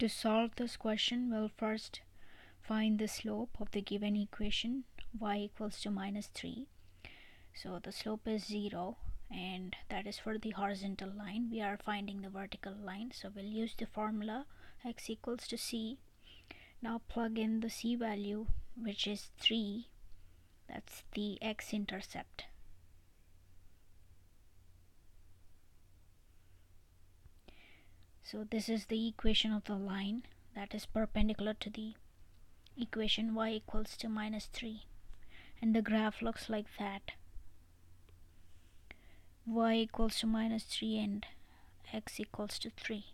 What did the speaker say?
To solve this question, we'll first find the slope of the given equation y equals to minus 3. So the slope is 0 and that is for the horizontal line. We are finding the vertical line. So we'll use the formula x equals to c. Now plug in the c value which is 3. That's the x-intercept. So this is the equation of the line that is perpendicular to the equation y equals to minus 3 and the graph looks like that. Y equals to minus 3 and x equals to 3